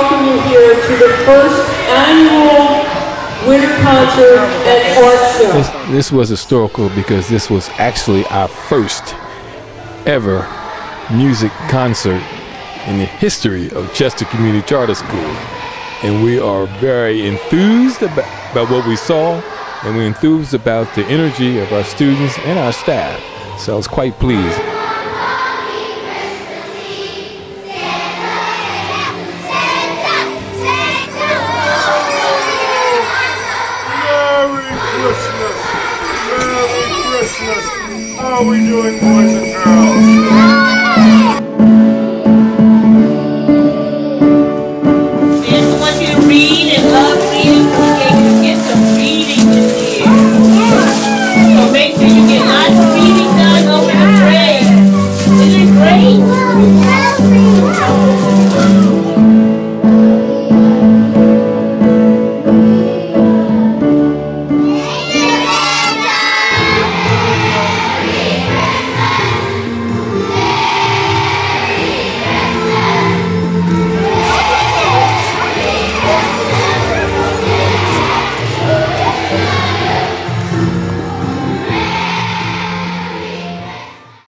welcome you here to the first annual winter concert at Art. This, this was historical because this was actually our first ever music concert in the history of Chester Community Charter School. And we are very enthused about, about what we saw, and we're enthused about the energy of our students and our staff. So I was quite pleased. How are we doing, boys and girls?